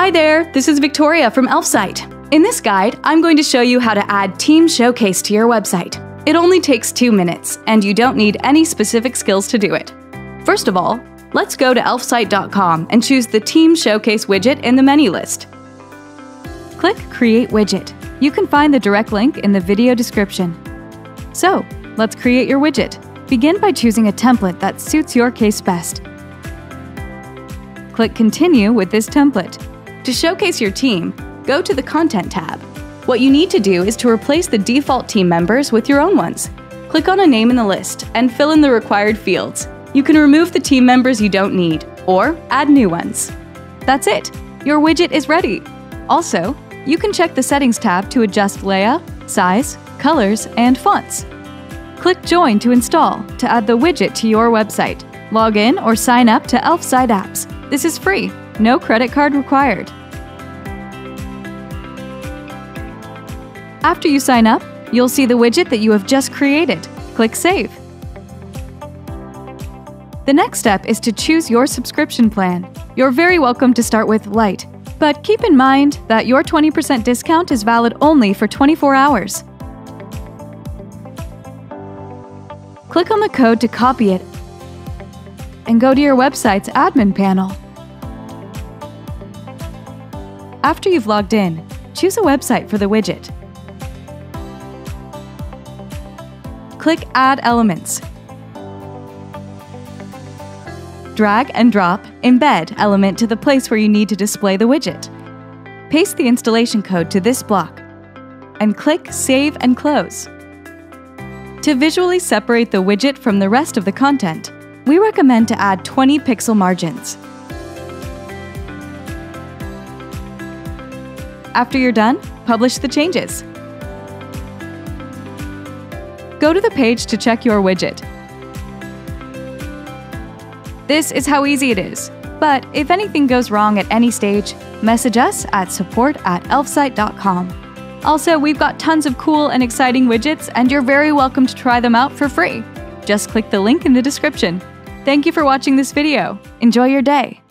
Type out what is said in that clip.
Hi there, this is Victoria from Elfsight. In this guide, I'm going to show you how to add Team Showcase to your website. It only takes two minutes, and you don't need any specific skills to do it. First of all, let's go to elfsight.com and choose the Team Showcase widget in the menu list. Click Create Widget. You can find the direct link in the video description. So, let's create your widget. Begin by choosing a template that suits your case best. Click Continue with this template. To showcase your team, go to the Content tab. What you need to do is to replace the default team members with your own ones. Click on a name in the list and fill in the required fields. You can remove the team members you don't need, or add new ones. That's it! Your widget is ready! Also, you can check the Settings tab to adjust layout, size, colors, and fonts. Click Join to install to add the widget to your website. Log in or sign up to Elfsight Apps. This is free, no credit card required. After you sign up, you'll see the widget that you have just created. Click Save. The next step is to choose your subscription plan. You're very welcome to start with Lite, but keep in mind that your 20% discount is valid only for 24 hours. Click on the code to copy it and go to your website's admin panel. After you've logged in, choose a website for the widget. Click Add Elements. Drag and drop Embed element to the place where you need to display the widget. Paste the installation code to this block and click Save and Close. To visually separate the widget from the rest of the content, we recommend to add 20 pixel margins. After you're done, publish the changes. Go to the page to check your widget. This is how easy it is. But if anything goes wrong at any stage, message us at support at elfsight.com. Also, we've got tons of cool and exciting widgets, and you're very welcome to try them out for free. Just click the link in the description. Thank you for watching this video. Enjoy your day.